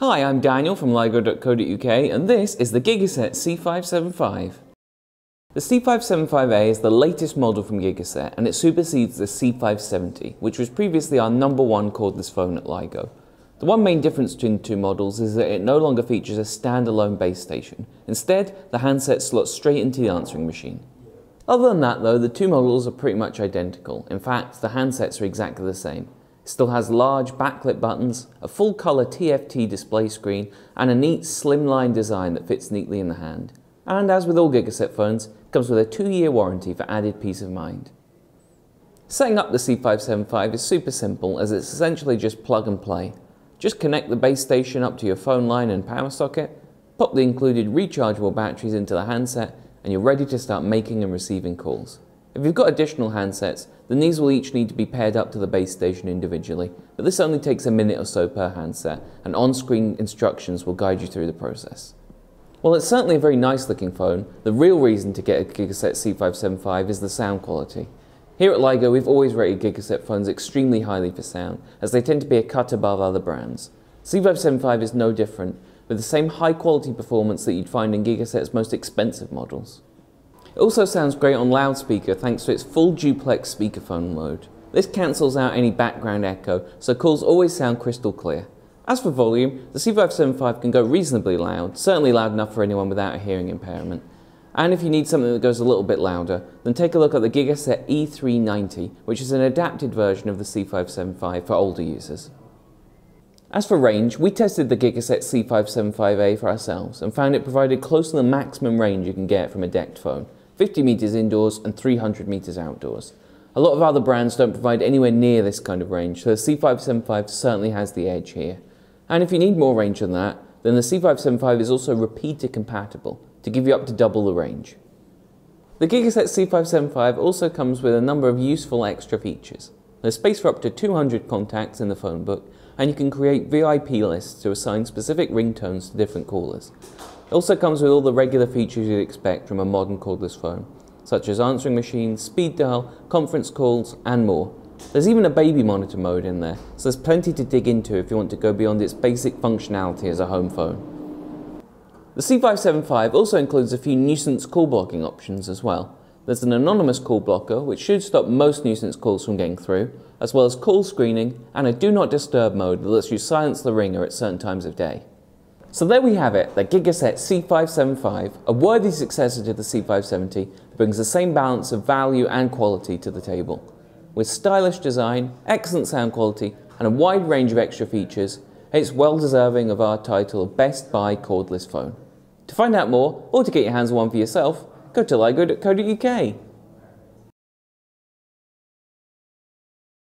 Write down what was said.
Hi, I'm Daniel from LIGO.co.uk and this is the Gigaset C575. The C575A is the latest model from Gigaset and it supersedes the C570, which was previously our number one cordless phone at LIGO. The one main difference between the two models is that it no longer features a standalone base station. Instead, the handset slots straight into the answering machine. Other than that though, the two models are pretty much identical. In fact, the handsets are exactly the same. Still has large backlit buttons, a full colour TFT display screen, and a neat slimline design that fits neatly in the hand. And as with all Gigaset phones, comes with a two-year warranty for added peace of mind. Setting up the C575 is super simple as it's essentially just plug and play. Just connect the base station up to your phone line and power socket, pop the included rechargeable batteries into the handset, and you're ready to start making and receiving calls. If you've got additional handsets, then these will each need to be paired up to the base station individually, but this only takes a minute or so per handset, and on-screen instructions will guide you through the process. While it's certainly a very nice looking phone, the real reason to get a Gigaset C575 is the sound quality. Here at LIGO, we've always rated Gigaset phones extremely highly for sound, as they tend to be a cut above other brands. C575 is no different, with the same high quality performance that you'd find in Gigaset's most expensive models. It also sounds great on loudspeaker thanks to its full duplex speakerphone mode. This cancels out any background echo, so calls always sound crystal clear. As for volume, the C575 can go reasonably loud, certainly loud enough for anyone without a hearing impairment. And if you need something that goes a little bit louder, then take a look at the Gigaset E390, which is an adapted version of the C575 for older users. As for range, we tested the Gigaset C575A for ourselves and found it provided close to the maximum range you can get from a DECT phone, 50 meters indoors and 300 meters outdoors. A lot of other brands don't provide anywhere near this kind of range, so the C575 certainly has the edge here. And if you need more range than that, then the C575 is also repeater compatible, to give you up to double the range. The Gigaset C575 also comes with a number of useful extra features. There's space for up to 200 contacts in the phone book, and you can create VIP lists to assign specific ringtones to different callers. It also comes with all the regular features you'd expect from a modern cordless phone, such as answering machine, speed dial, conference calls, and more. There's even a baby monitor mode in there, so there's plenty to dig into if you want to go beyond its basic functionality as a home phone. The C575 also includes a few nuisance call blocking options as well. There's an anonymous call blocker, which should stop most nuisance calls from getting through, as well as call screening and a do not disturb mode that lets you silence the ringer at certain times of day. So there we have it, the Gigaset C575, a worthy successor to the C570 that brings the same balance of value and quality to the table. With stylish design, excellent sound quality, and a wide range of extra features, it's well deserving of our title of Best Buy Cordless Phone. To find out more, or to get your hands on one for yourself, go to ligo.co.uk.